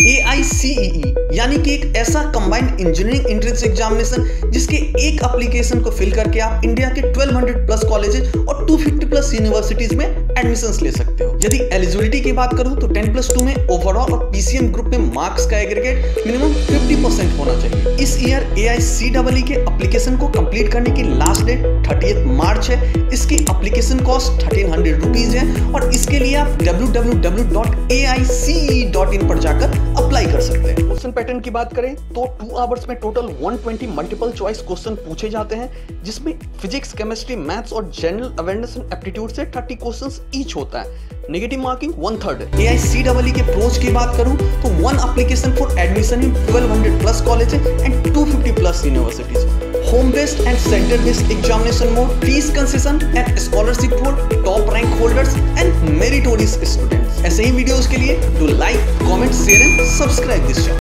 ए I सी यानी कि एक ऐसा कंबाइंड इंजीनियरिंग एंट्रेंस एग्जामिनेशन जिसके एक एप्लीकेशन को फिल करके आप इंडिया के 1200 प्लस कॉलेजेस और 250 प्लस यूनिवर्सिटीज में एडमिशन ले सकते हो। यदि एलिजिबिलिटी की बात करूँ तो 10 प्लस टू में ओवरऑल और पीसीएम ग्रुप में मार्क्स का एग्रीगेट मिनिमम 50 परसेंट होना चाहिए। इस year A I C double के एप्लीकेशन को कंप्लीट करने की लास्ट डेट थर्टी मार्च है। इसकी एप्लीकेशन कॉस्ट थर्टीन हंड्रेड है और इसके लिए आप डब्ल्यू डॉट इन पर जाकर अप्लाई कर सकते हैं। क्वेश्चन पैटर्न की बात करें तो टू आवर्स में टोटल 120 मल्टीपल चॉइस क्वेश्चन पूछे जाते हैं, जिसमें फिजिक्स केमिस्ट्री मैथ्स और जनरल अवेयरनेस एंड एप्टीट्यूड से 30 क्वेश्चंस ईच होता है। Negative marking one third A I C double के प्रोच की बात करूँ तो one application for admission in 1200 plus college and 250 plus universities home based and centre based examination mode fees concession and scholarship for top rank holders and meritorious students ऐसे ही videos के लिए do like comment share subscreve-se.